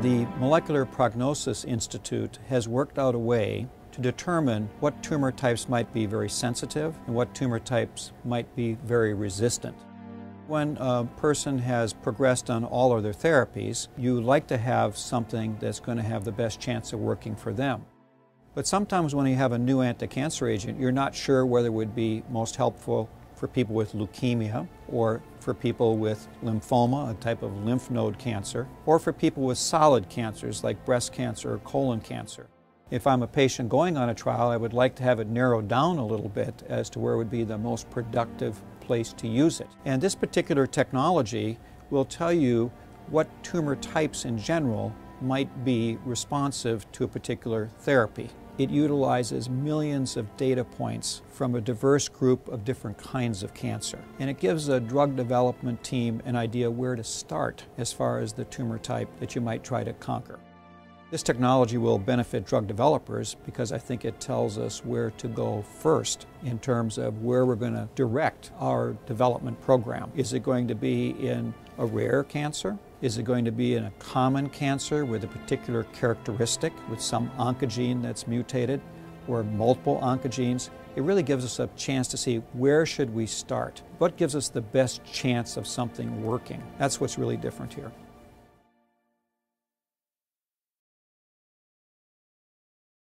The Molecular Prognosis Institute has worked out a way to determine what tumor types might be very sensitive and what tumor types might be very resistant. When a person has progressed on all other therapies, you like to have something that's going to have the best chance of working for them. But sometimes when you have a new anti-cancer agent, you're not sure whether it would be most helpful for people with leukemia, or for people with lymphoma, a type of lymph node cancer, or for people with solid cancers like breast cancer or colon cancer. If I'm a patient going on a trial, I would like to have it narrowed down a little bit as to where would be the most productive place to use it. And this particular technology will tell you what tumor types in general might be responsive to a particular therapy. It utilizes millions of data points from a diverse group of different kinds of cancer. And it gives a drug development team an idea where to start as far as the tumor type that you might try to conquer. This technology will benefit drug developers because I think it tells us where to go first in terms of where we're going to direct our development program. Is it going to be in a rare cancer? Is it going to be in a common cancer with a particular characteristic, with some oncogene that's mutated, or multiple oncogenes? It really gives us a chance to see where should we start? What gives us the best chance of something working? That's what's really different here.